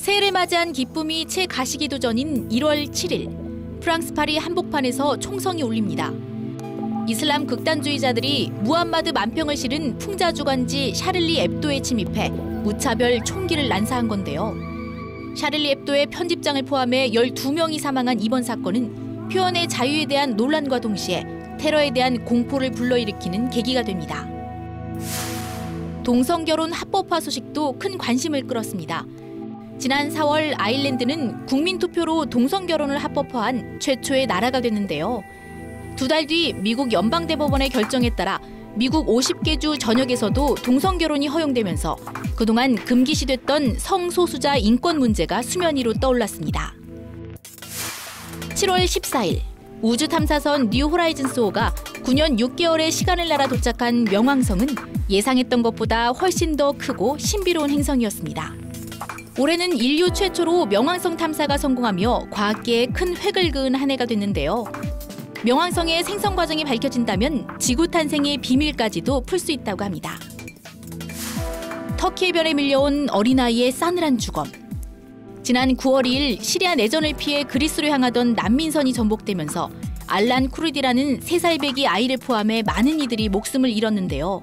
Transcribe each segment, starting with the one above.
새해를 맞이한 기쁨이 채 가시기도 전인 1월 7일 프랑스 파리 한복판에서 총성이 울립니다. 이슬람 극단주의자들이 무함마드 만평을 실은 풍자 주간지 샤를리 앱도에 침입해 무차별 총기를 난사한 건데요. 샤를리 앱도의 편집장을 포함해 12명이 사망한 이번 사건은 표현의 자유에 대한 논란과 동시에 테러에 대한 공포를 불러일으키는 계기가 됩니다. 동성결혼 합법화 소식도 큰 관심을 끌었습니다. 지난 4월 아일랜드는 국민투표로 동성결혼을 합법화한 최초의 나라가 됐는데요. 두 달 뒤 미국 연방대법원의 결정에 따라 미국 50개 주 전역에서도 동성결혼이 허용되면서 그동안 금기시됐던 성소수자 인권 문제가 수면 위로 떠올랐습니다. 7월 14일 우주 탐사선 뉴 호라이즌스호가 9년 6개월의 시간을 날아 도착한 명왕성은 예상했던 것보다 훨씬 더 크고 신비로운 행성이었습니다. 올해는 인류 최초로 명왕성 탐사가 성공하며 과학계에 큰 획을 그은 한 해가 됐는데요. 명왕성의 생성 과정이 밝혀진다면 지구 탄생의 비밀까지도 풀 수 있다고 합니다. 터키 해변에 밀려온 어린아이의 싸늘한 주검. 지난 9월 2일 시리아 내전을 피해 그리스로 향하던 난민선이 전복되면서 알란 쿠르디라는 3살 배기 아이를 포함해 많은 이들이 목숨을 잃었는데요.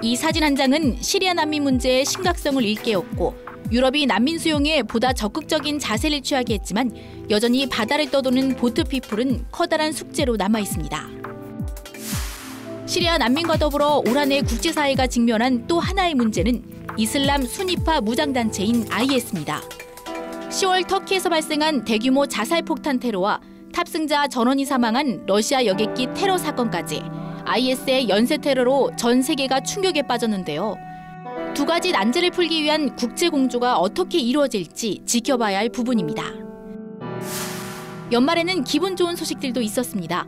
이 사진 한 장은 시리아 난민 문제의 심각성을 일깨웠고 유럽이 난민 수용에 보다 적극적인 자세를 취하게 했지만 여전히 바다를 떠도는 보트 피플은 커다란 숙제로 남아 있습니다. 시리아 난민과 더불어 올 한해 국제사회가 직면한 또 하나의 문제는 이슬람 순위파 무장단체인 IS입니다. 10월 터키에서 발생한 대규모 자살 폭탄 테러와 탑승자 전원이 사망한 러시아 여객기 테러 사건까지 IS의 연쇄 테러로 전 세계가 충격에 빠졌는데요. 두 가지 난제를 풀기 위한 국제 공조가 어떻게 이루어질지 지켜봐야 할 부분입니다. 연말에는 기분 좋은 소식들도 있었습니다.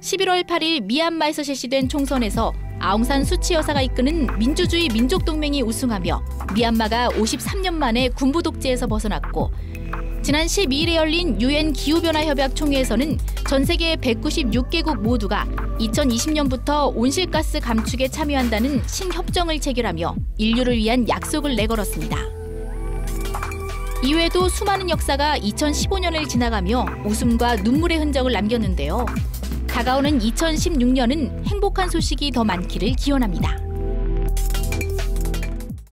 11월 8일 미얀마에서 실시된 총선에서 아웅산 수치 여사가 이끄는 민주주의 민족동맹이 우승하며 미얀마가 53년 만에 군부 독재에서 벗어났고 지난 12일에 열린 유엔 기후변화 협약 총회에서는 전 세계 196개국 모두가 2020년부터 온실가스 감축에 참여한다는 신협정을 체결하며 인류를 위한 약속을 내걸었습니다. 이외에도 수많은 역사가 2015년을 지나가며 웃음과 눈물의 흔적을 남겼는데요. 다가오는 2016년은 행복한 소식이 더 많기를 기원합니다.